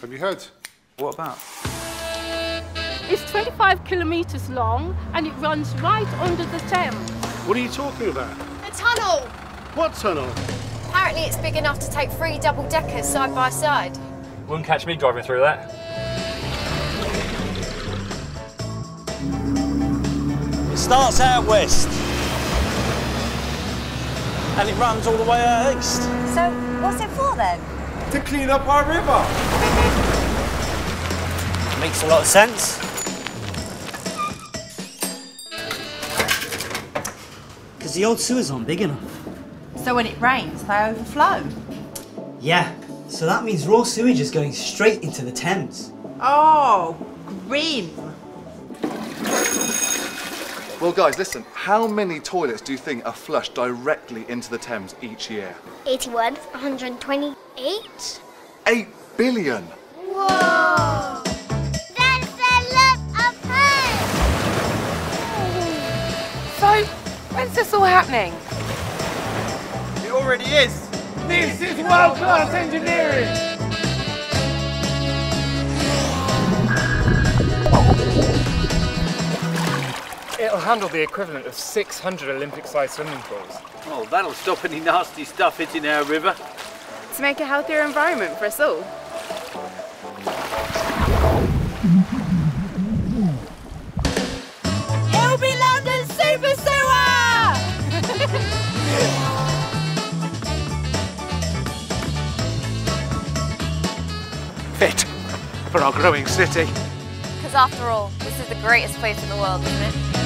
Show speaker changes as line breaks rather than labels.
Have you heard?
What about?
It's 25 kilometres long and it runs right under the Thames.
What are you talking about?
A tunnel!
What tunnel?
Apparently it's big enough to take three double deckers side by side.
Wouldn't catch me driving through that.
It starts out west. And it runs all the way out east.
So, what's it for then?
To clean up our river.
Makes a lot of sense.
Because the old sewers aren't big enough.
So when it rains, they overflow.
Yeah, so that means raw sewage is going straight into the Thames.
Oh, grim.
Well, guys, listen. How many toilets do you think are flushed directly into the Thames each year?
81, 128.
Eight billion.
Whoa! That's a lot of hay!
So, when's this all happening?
It already is. This is world-class engineering.
Handle the equivalent of 600 Olympic-sized swimming pools.
Oh, that'll stop any nasty stuff hitting our river.
To make a healthier environment for us all.
It'll be London's super sewer!
Fit for our growing city.
Because after all, this is the greatest place in the world, isn't it?